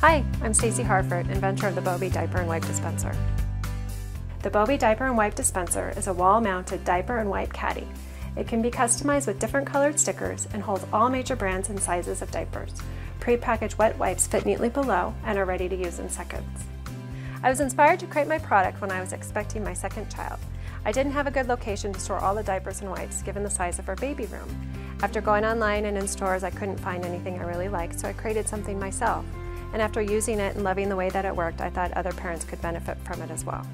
Hi, I'm Stacey Harford, inventor of the Bobee Diaper and Wipe Dispenser. The Bobee Diaper and Wipe Dispenser is a wall-mounted diaper and wipe caddy. It can be customized with different colored stickers and holds all major brands and sizes of diapers. Pre-packaged wet wipes fit neatly below and are ready to use in seconds. I was inspired to create my product when I was expecting my second child. I didn't have a good location to store all the diapers and wipes given the size of our baby room. After going online and in stores, I couldn't find anything I really liked, so I created something myself. And after using it and loving the way that it worked, I thought other parents could benefit from it as well.